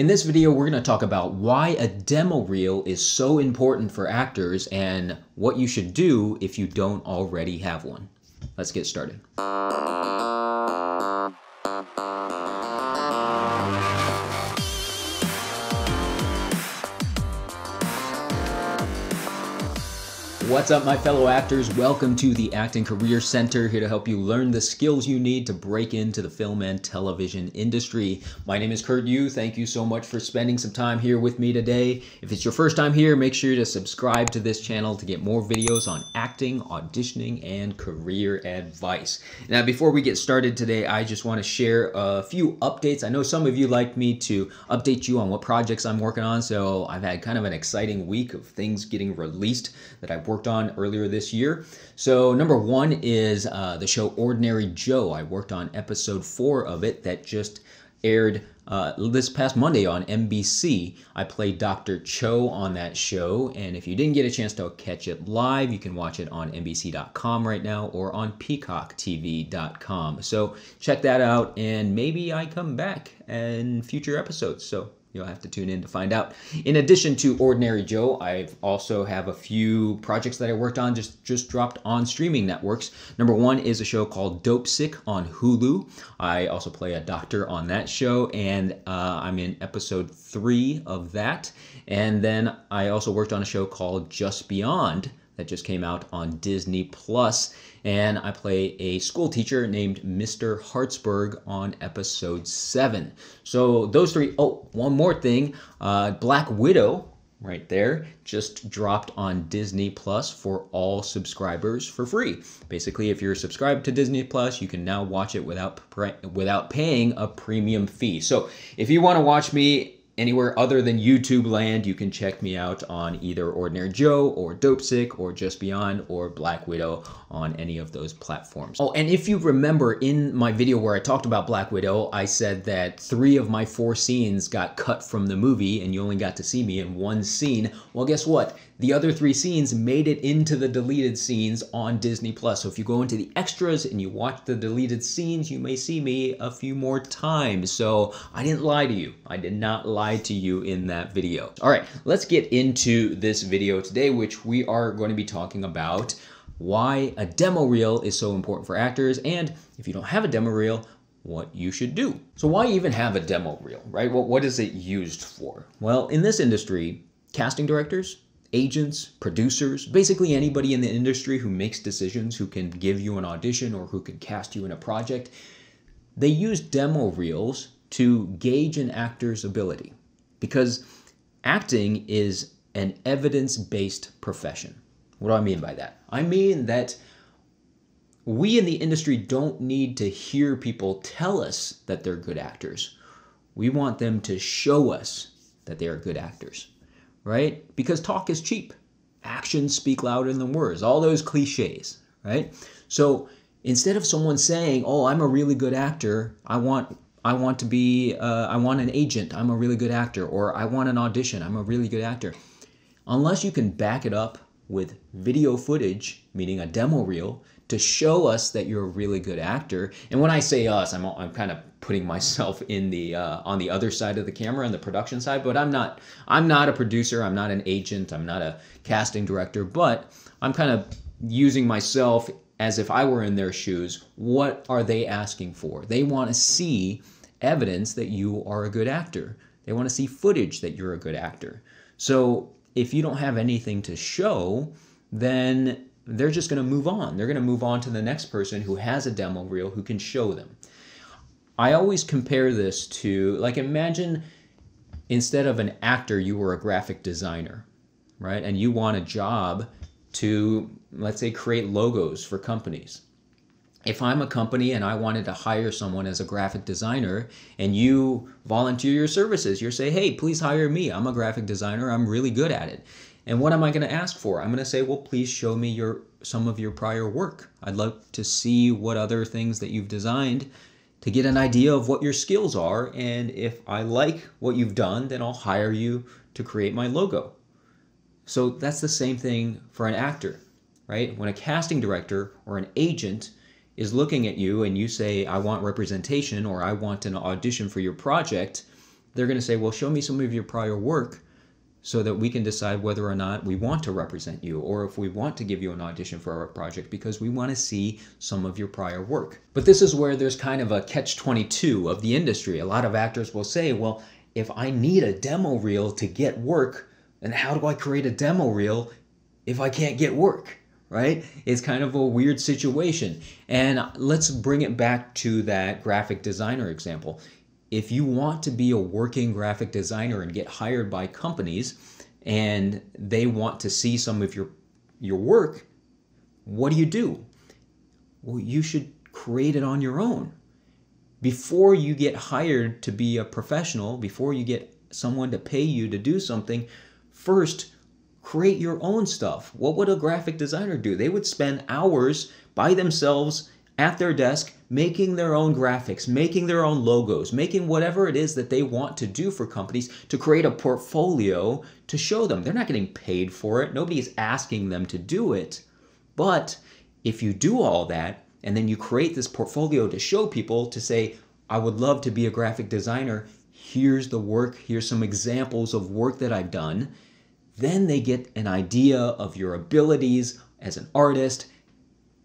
In this video, we're going to talk about why a demo reel is so important for actors and what you should do if you don't already have one. Let's get started. What's up, my fellow actors? Welcome to the Acting Career Center, here to help you learn the skills you need to break into the film and television industry. My name is Kurt Yue. Thank you so much for spending some time here with me today. If it's your first time here, make sure to subscribe to this channel to get more videos on acting, auditioning, and career advice. Now, before we get started today, I just want to share a few updates. I know some of you like me to update you on what projects I'm working on, so I've had kind of an exciting week of things getting released that I've worked worked on earlier this year. So, number one is uh, the show Ordinary Joe. I worked on episode four of it that just aired uh, this past Monday on NBC. I played Dr. Cho on that show, and if you didn't get a chance to catch it live, you can watch it on NBC.com right now or on PeacockTV.com. So check that out, and maybe I come back in future episodes. So You'll have to tune in to find out. In addition to Ordinary Joe, I also have a few projects that I worked on just just dropped on streaming networks. Number one is a show called Dopesick on Hulu. I also play a doctor on that show, and uh, I'm in episode three of that. And then I also worked on a show called Just Beyond that just came out on Disney Plus, and I play a school teacher named Mr. Hartsburg on episode seven. So those three. Oh, one more thing, uh, Black Widow. Right there, just dropped on Disney Plus for all subscribers for free. Basically, if you're subscribed to Disney Plus, you can now watch it without without paying a premium fee. So, if you want to watch me anywhere other than YouTube land, you can check me out on either Ordinary Joe or Dopesick or Just Beyond or Black Widow on any of those platforms. Oh, and if you remember in my video where I talked about Black Widow, I said that three of my four scenes got cut from the movie and you only got to see me in one scene. Well, guess what? The other three scenes made it into the deleted scenes on Disney Plus. So if you go into the extras and you watch the deleted scenes, you may see me a few more times. So I didn't lie to you. I did not lie to you in that video. All right, let's get into this video today, which we are going to be talking about why a demo reel is so important for actors, and if you don't have a demo reel, what you should do. So why even have a demo reel, right? Well, what is it used for? Well, in this industry, casting directors, agents, producers, basically anybody in the industry who makes decisions, who can give you an audition or who can cast you in a project, they use demo reels to gauge an actor's ability because acting is an evidence based profession. What do I mean by that? I mean that we in the industry don't need to hear people tell us that they're good actors. We want them to show us that they are good actors right? Because talk is cheap. Actions speak louder than words. All those cliches, right? So instead of someone saying, "Oh, I'm a really good actor. I want I want to be uh, I want an agent. I'm a really good actor," or "I want an audition. I'm a really good actor." Unless you can back it up with video footage, meaning a demo reel, to show us that you're a really good actor. And when I say us, I'm, I'm kind of putting myself in the uh, on the other side of the camera on the production side. But I'm not I'm not a producer. I'm not an agent. I'm not a casting director. But I'm kind of using myself as if I were in their shoes. What are they asking for? They want to see evidence that you are a good actor. They want to see footage that you're a good actor. So if you don't have anything to show, then they're just going to move on. They're going to move on to the next person who has a demo reel who can show them. I always compare this to like imagine instead of an actor, you were a graphic designer, right? And you want a job to, let's say, create logos for companies. If I'm a company and I wanted to hire someone as a graphic designer and you volunteer your services, you're say, hey, please hire me. I'm a graphic designer. I'm really good at it. And what am I going to ask for? I'm going to say, well, please show me your some of your prior work. I'd love to see what other things that you've designed to get an idea of what your skills are. And if I like what you've done, then I'll hire you to create my logo. So that's the same thing for an actor, right? When a casting director or an agent is looking at you and you say, I want representation or I want an audition for your project, they're going to say, well, show me some of your prior work so that we can decide whether or not we want to represent you or if we want to give you an audition for our project because we want to see some of your prior work. But this is where there's kind of a catch 22 of the industry. A lot of actors will say, well, if I need a demo reel to get work, then how do I create a demo reel if I can't get work? Right? It's kind of a weird situation. And let's bring it back to that graphic designer example if you want to be a working graphic designer and get hired by companies and they want to see some of your your work, what do you do? Well, you should create it on your own. Before you get hired to be a professional, before you get someone to pay you to do something, first create your own stuff. What would a graphic designer do? They would spend hours by themselves at their desk making their own graphics, making their own logos, making whatever it is that they want to do for companies to create a portfolio to show them. They're not getting paid for it, nobody is asking them to do it. But if you do all that and then you create this portfolio to show people to say, I would love to be a graphic designer, here's the work, here's some examples of work that I've done. Then they get an idea of your abilities as an artist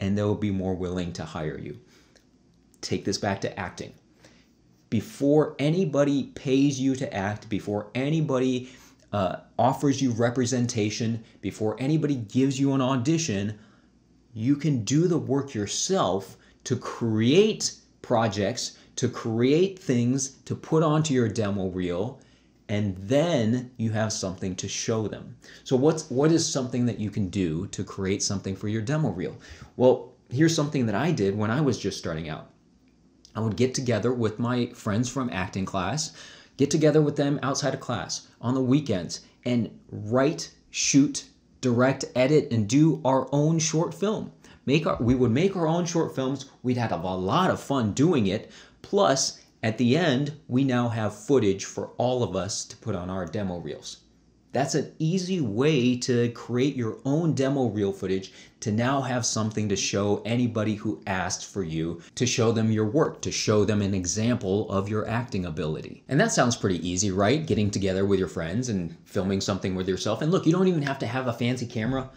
and they'll be more willing to hire you. Take this back to acting. Before anybody pays you to act, before anybody uh, offers you representation, before anybody gives you an audition, you can do the work yourself to create projects, to create things to put onto your demo reel, and then you have something to show them. So what's what is something that you can do to create something for your demo reel? Well, here's something that I did when I was just starting out. I would get together with my friends from acting class, get together with them outside of class on the weekends and write, shoot, direct, edit and do our own short film. Make our we would make our own short films. We'd have a lot of fun doing it. Plus at the end, we now have footage for all of us to put on our demo reels. That's an easy way to create your own demo reel footage to now have something to show anybody who asked for you to show them your work, to show them an example of your acting ability. And that sounds pretty easy, right? Getting together with your friends and filming something with yourself. And look, you don't even have to have a fancy camera.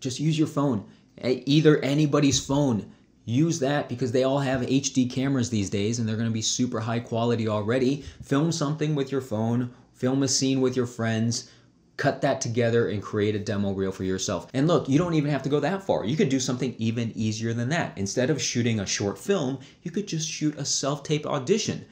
Just use your phone, either anybody's phone use that because they all have HD cameras these days and they're going to be super high quality already. Film something with your phone, film a scene with your friends, cut that together and create a demo reel for yourself. And look, you don't even have to go that far. You could do something even easier than that. Instead of shooting a short film, you could just shoot a self-tape audition.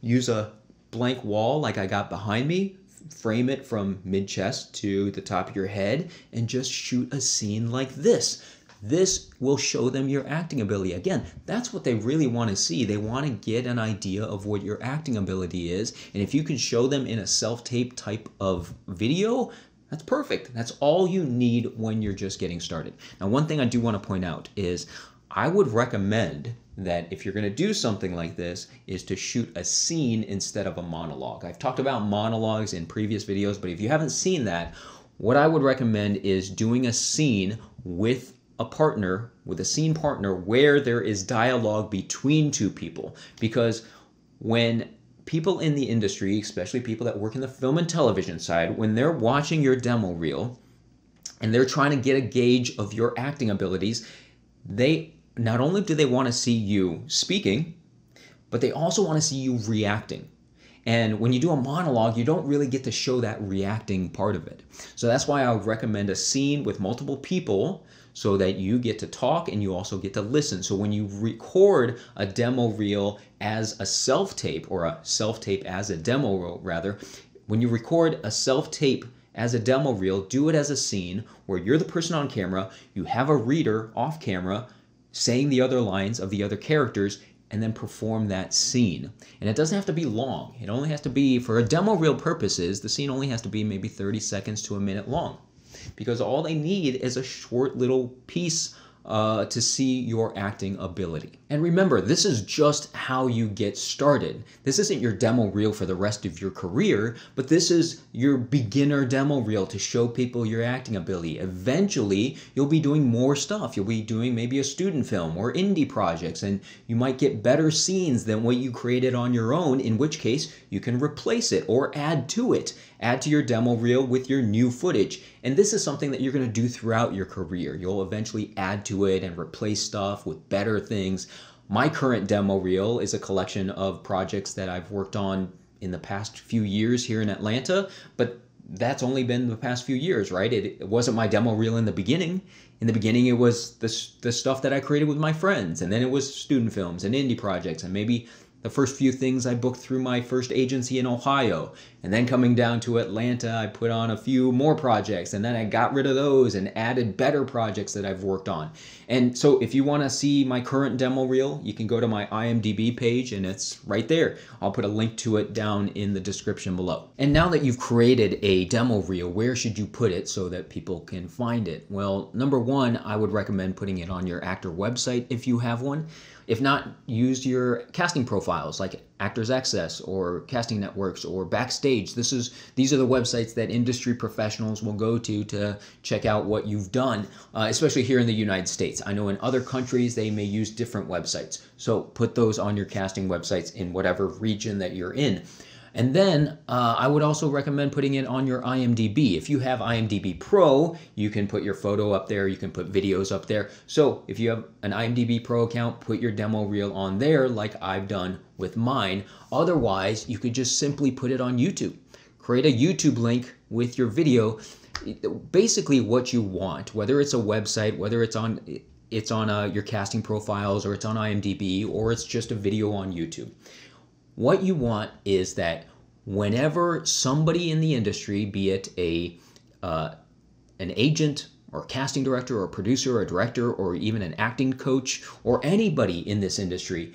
Use a blank wall like I got behind me, frame it from mid-chest to the top of your head, and just shoot a scene like this. This will show them your acting ability. Again, that's what they really want to see. They want to get an idea of what your acting ability is. And if you can show them in a self-tape type of video, that's perfect. That's all you need when you're just getting started. Now, one thing I do want to point out is I would recommend that if you're going to do something like this is to shoot a scene instead of a monologue. I've talked about monologues in previous videos, but if you haven't seen that, what I would recommend is doing a scene with a partner with a scene partner where there is dialogue between two people because when people in the industry especially people that work in the film and television side when they're watching your demo reel and they're trying to get a gauge of your acting abilities they not only do they want to see you speaking but they also want to see you reacting and when you do a monologue, you don't really get to show that reacting part of it. So that's why I would recommend a scene with multiple people so that you get to talk and you also get to listen. So when you record a demo reel as a self tape or a self tape as a demo reel, rather, when you record a self tape as a demo reel, do it as a scene where you're the person on camera, you have a reader off camera saying the other lines of the other characters, and then perform that scene. And it doesn't have to be long. It only has to be, for a demo reel purposes, the scene only has to be maybe 30 seconds to a minute long. Because all they need is a short little piece uh, to see your acting ability. And remember, this is just how you get started. This isn't your demo reel for the rest of your career, but this is your beginner demo reel to show people your acting ability. Eventually, you'll be doing more stuff. You'll be doing maybe a student film or indie projects, and you might get better scenes than what you created on your own, in which case you can replace it or add to it. Add to your demo reel with your new footage. And this is something that you're going to do throughout your career. You'll eventually add to it and replace stuff with better things. My current demo reel is a collection of projects that I've worked on in the past few years here in Atlanta, but that's only been the past few years, right? It, it, wasn't my demo reel in the beginning. In the beginning, it was the, the stuff that I created with my friends, and then it was student films and indie projects, and maybe the first few things I booked through my first agency in Ohio. And then coming down to Atlanta, I put on a few more projects and then I got rid of those and added better projects that I've worked on. And so if you want to see my current demo reel, you can go to my IMDb page and it's right there. I'll put a link to it down in the description below. And now that you've created a demo reel, where should you put it so that people can find it? Well, number one, I would recommend putting it on your actor website if you have one. If not, use your casting profiles like Actors Access or Casting Networks or Backstage. This is these are the websites that industry professionals will go to to check out what you've done, uh, especially here in the United States. I know in other countries they may use different websites. So put those on your casting websites in whatever region that you're in. And then uh, I would also recommend putting it on your IMDb. If you have IMDb Pro, you can put your photo up there, you can put videos up there. So if you have an IMDb Pro account, put your demo reel on there like I've done with mine. Otherwise, you could just simply put it on YouTube. Create a YouTube link with your video, basically what you want, whether it's a website, whether it's on it's on uh, your casting profiles or it's on IMDb or it's just a video on YouTube. What you want is that whenever somebody in the industry, be it a uh, an agent or casting director or producer or director or even an acting coach or anybody in this industry,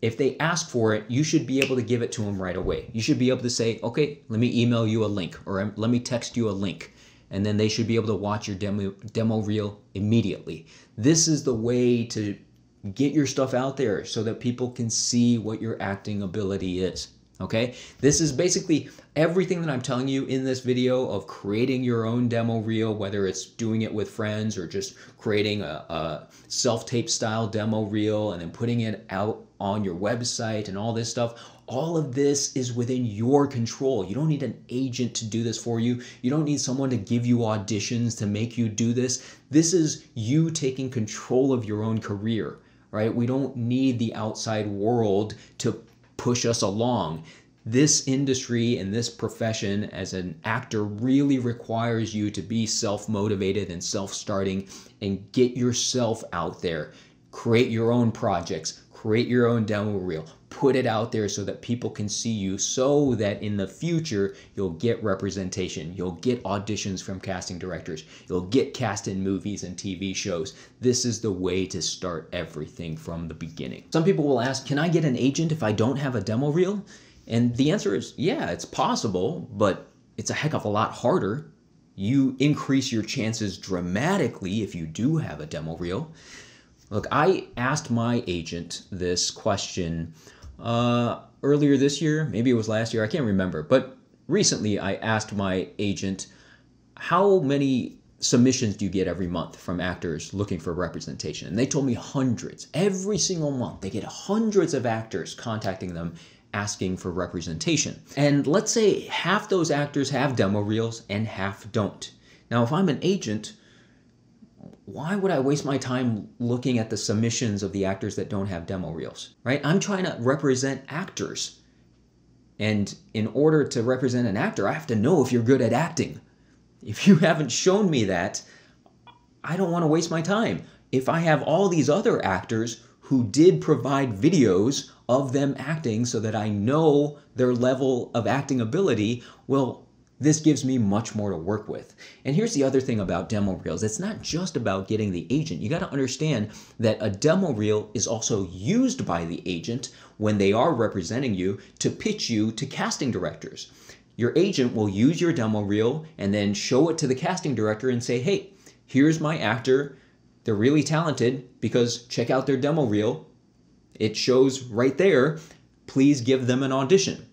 if they ask for it, you should be able to give it to them right away. You should be able to say, okay, let me email you a link or let me text you a link. And then they should be able to watch your demo, demo reel immediately. This is the way to get your stuff out there so that people can see what your acting ability is. Okay, this is basically everything that I'm telling you in this video of creating your own demo reel, whether it's doing it with friends or just creating a, a self-tape style demo reel and then putting it out on your website and all this stuff. All of this is within your control. You don't need an agent to do this for you. You don't need someone to give you auditions to make you do this. This is you taking control of your own career right? We don't need the outside world to push us along. This industry and this profession as an actor really requires you to be self motivated and self starting and get yourself out there. Create your own projects, create your own demo reel, put it out there so that people can see you so that in the future you'll get representation. You'll get auditions from casting directors. You'll get cast in movies and TV shows. This is the way to start everything from the beginning. Some people will ask, can I get an agent if I don't have a demo reel? And the answer is, yeah, it's possible, but it's a heck of a lot harder. You increase your chances dramatically if you do have a demo reel. Look, I asked my agent this question uh, earlier this year. Maybe it was last year. I can't remember. But recently, I asked my agent, how many submissions do you get every month from actors looking for representation? And they told me hundreds. Every single month, they get hundreds of actors contacting them asking for representation. And let's say half those actors have demo reels and half don't. Now, if I'm an agent, why would I waste my time looking at the submissions of the actors that don't have demo reels, right? I'm trying to represent actors. And in order to represent an actor, I have to know if you're good at acting. If you haven't shown me that, I don't want to waste my time. If I have all these other actors who did provide videos of them acting so that I know their level of acting ability, well, this gives me much more to work with. And here's the other thing about demo reels. It's not just about getting the agent. You got to understand that a demo reel is also used by the agent when they are representing you to pitch you to casting directors. Your agent will use your demo reel and then show it to the casting director and say, hey, here's my actor they're really talented because check out their demo reel. It shows right there, please give them an audition.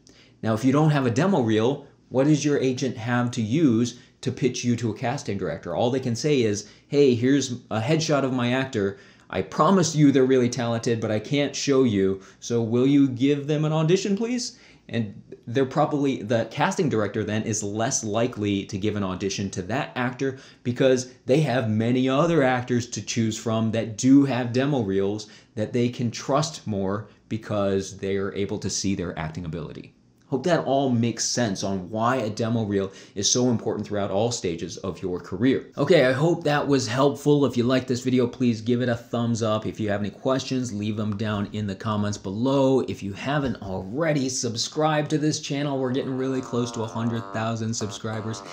Now, if you don't have a demo reel, what does your agent have to use to pitch you to a casting director? All they can say is, hey, here's a headshot of my actor. I promise you they're really talented, but I can't show you. So will you give them an audition, please? And they're probably, the casting director then is less likely to give an audition to that actor because they have many other actors to choose from that do have demo reels that they can trust more because they are able to see their acting ability. Hope that all makes sense on why a demo reel is so important throughout all stages of your career. Okay, I hope that was helpful. If you like this video, please give it a thumbs up. If you have any questions, leave them down in the comments below. If you haven't already, subscribe to this channel. We're getting really close to 100,000 subscribers.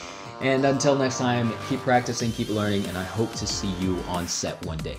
And until next time, keep practicing, keep learning, and I hope to see you on set one day.